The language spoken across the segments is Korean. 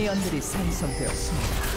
미니언들이 생성되었습니다.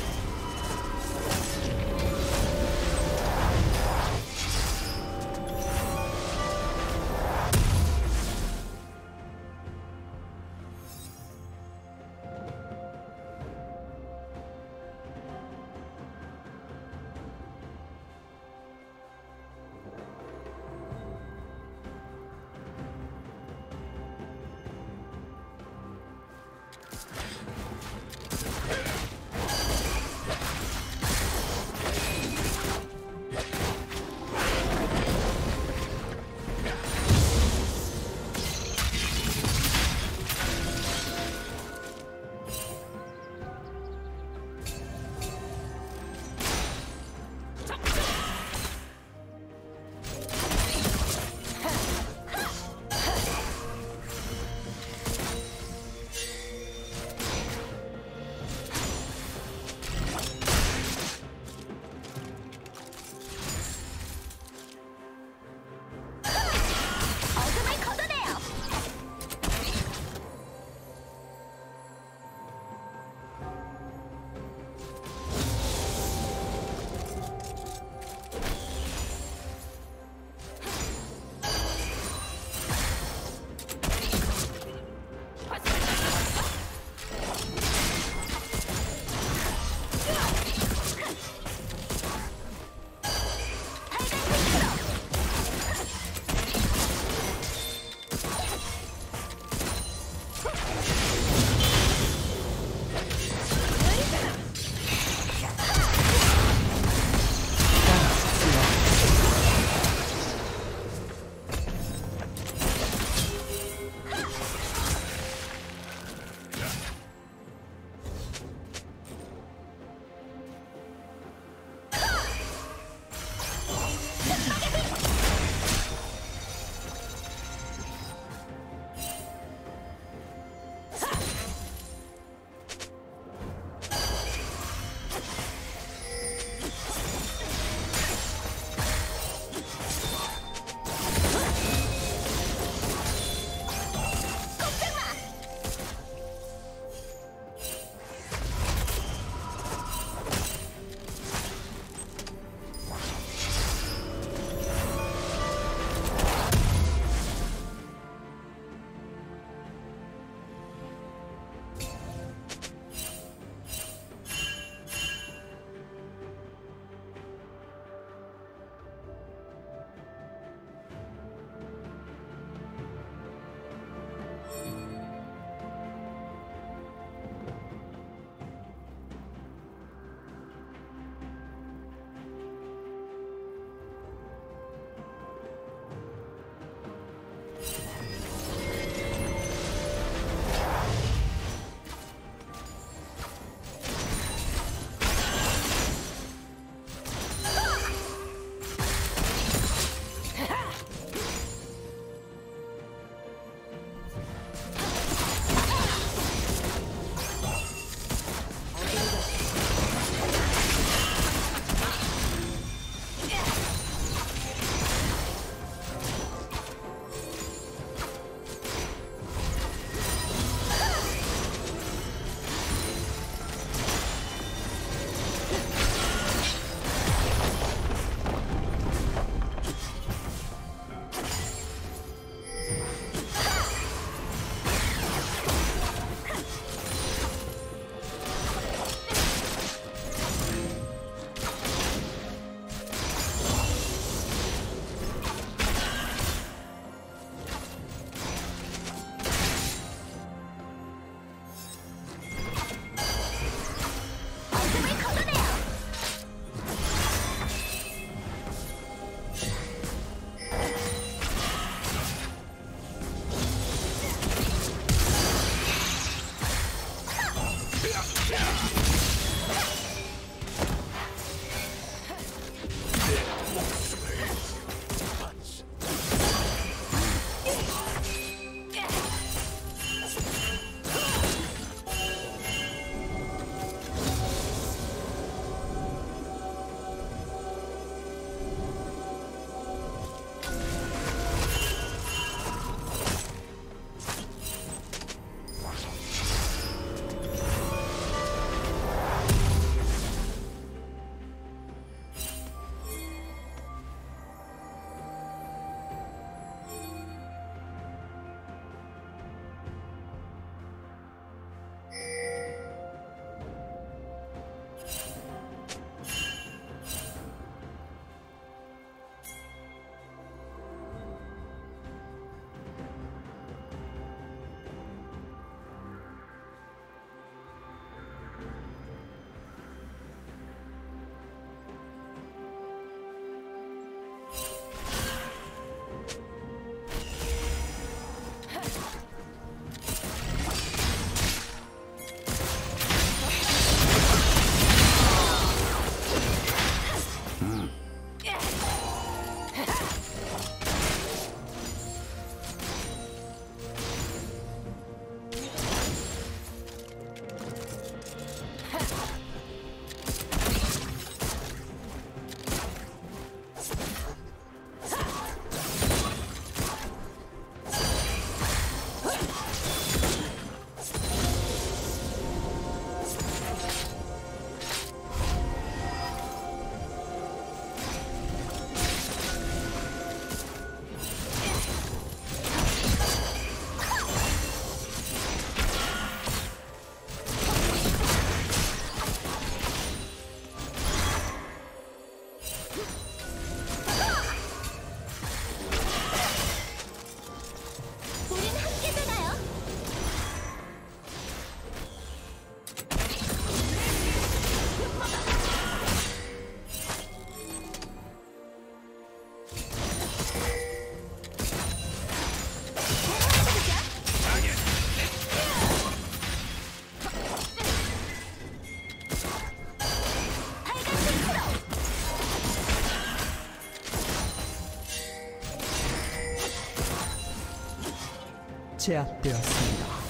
제압되었습니다.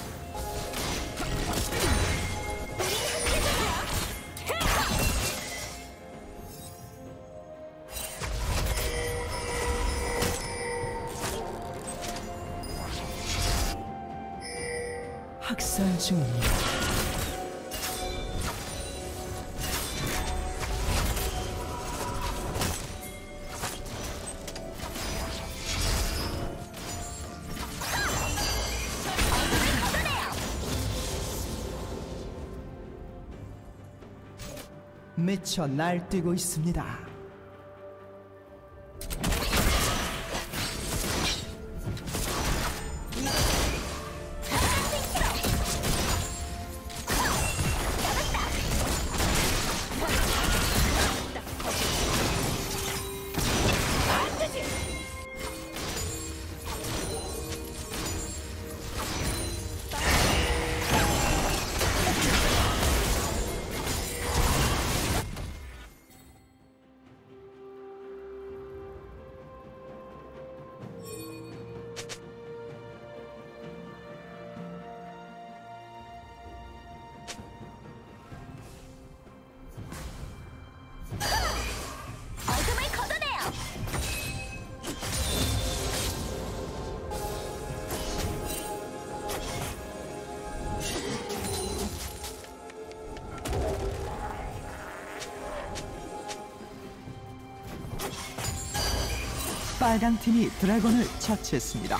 미쳐 날뛰고 있습니다. 빨강 팀이 드래곤을 처치했습니다.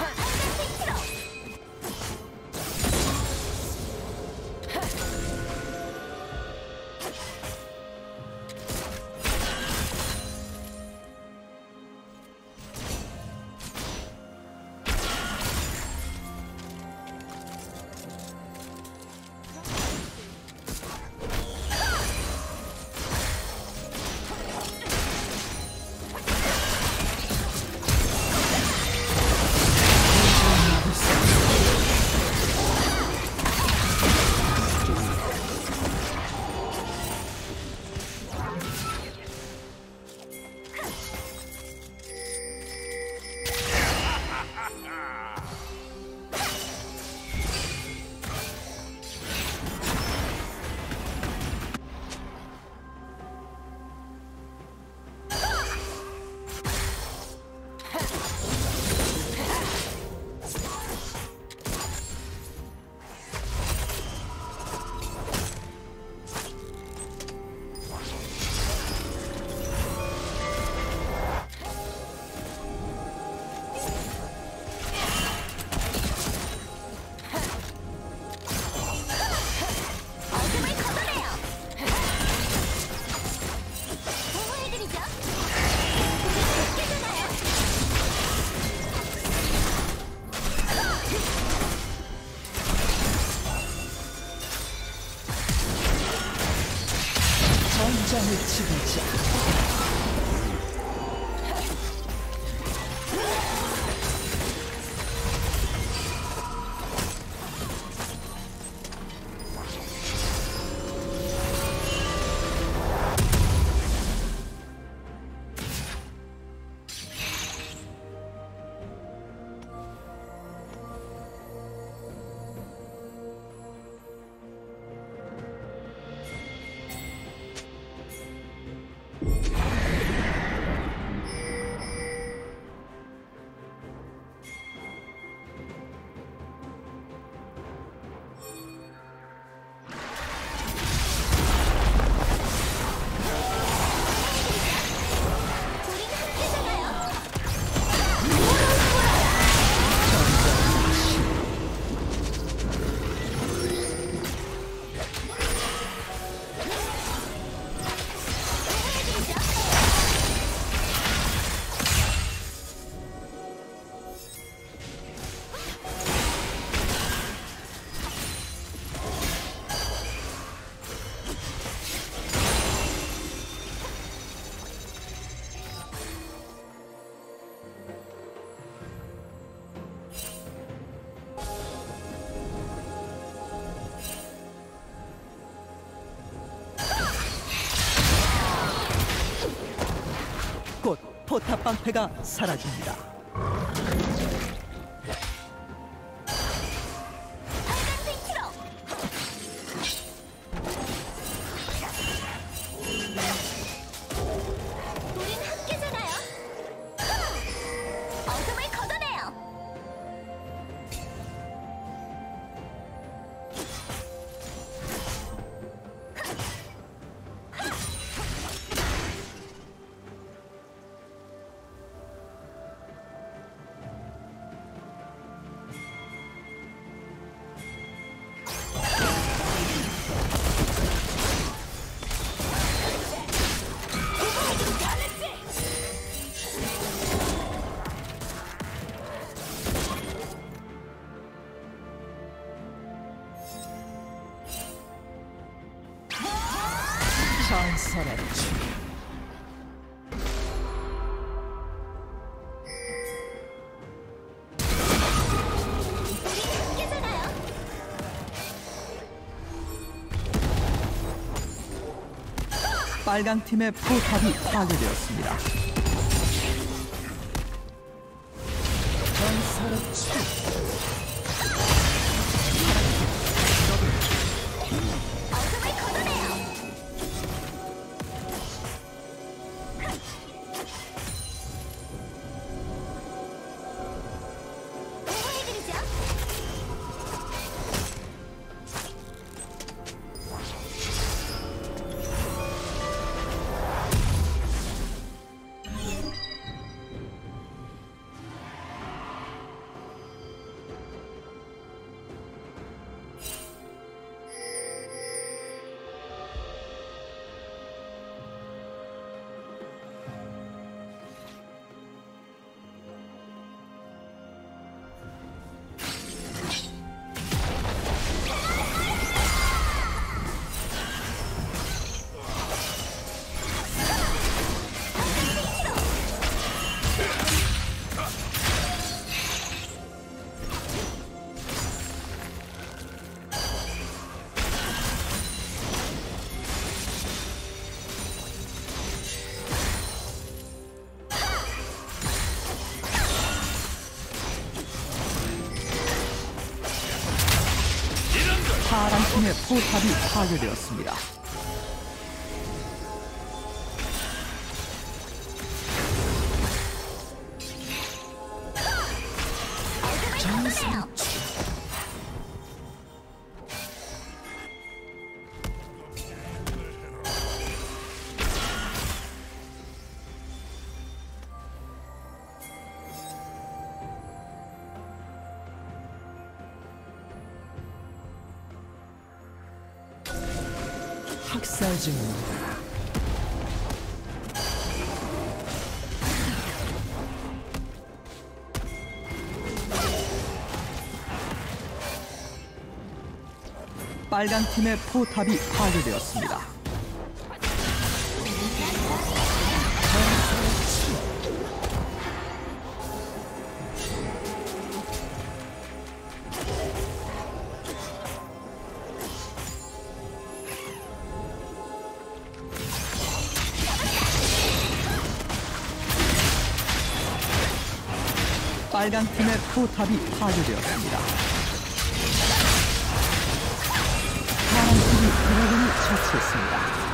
방패가 사라집니다. 함께잖아요. 빨강 팀의 포탑이 파괴되었습니다. 포탑이 파괴되었습니다. 학살 중입니다. 빨강 팀의 포탑이 파괴되었습니다. 빨강 팀의 포탑이 파괴되었습니다. 파란 팀이 드래곤을 처치했습니다.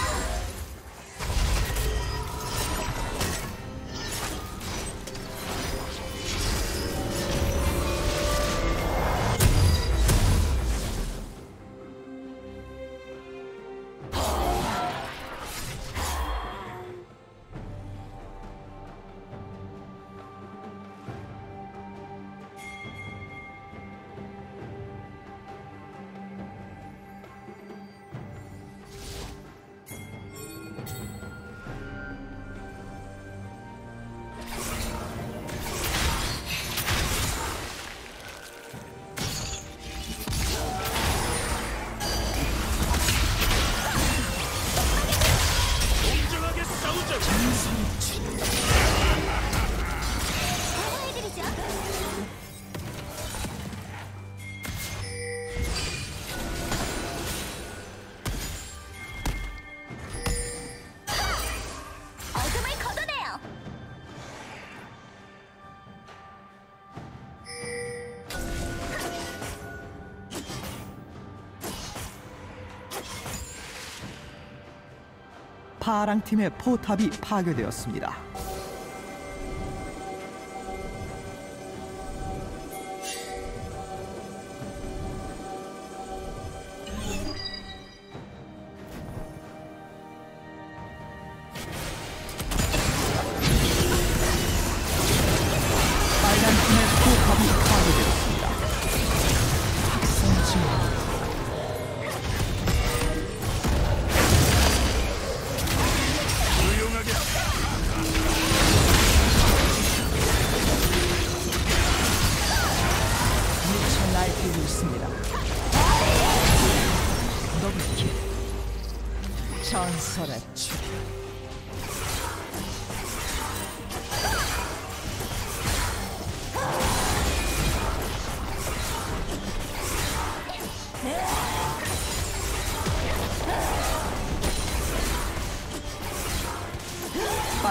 파랑 팀의 포탑이 파괴되었습니다.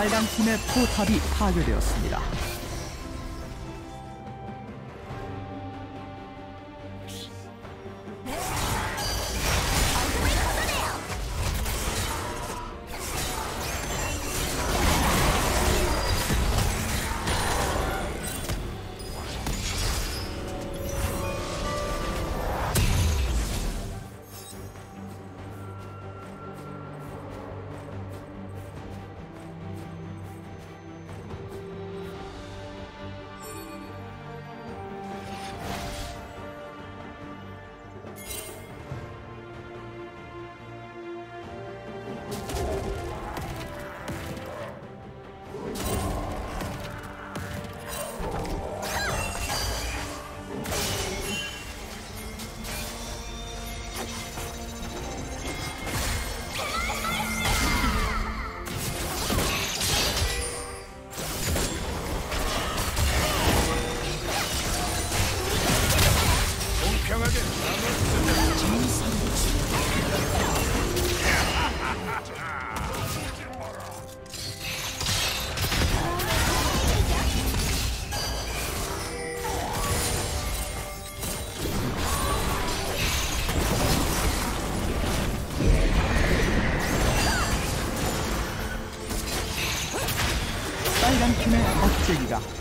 빨간 팀의 포탑이 파괴되었습니다.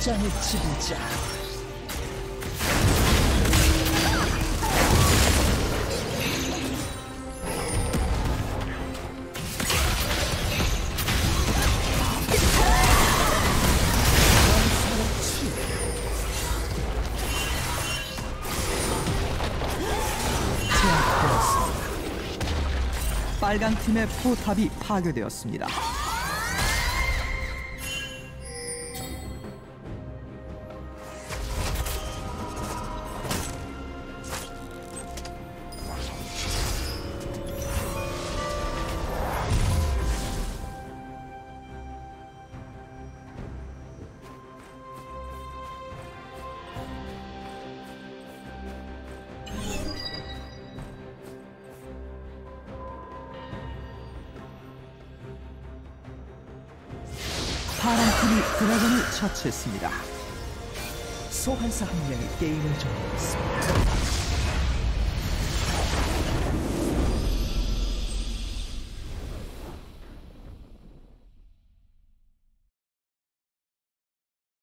지도자 제압되었습니다. 빨간 팀의 포탑이 파괴되었습니다. 드래곤을 처치했습니다. 소환사 한 명이 게임을 종료했습니다.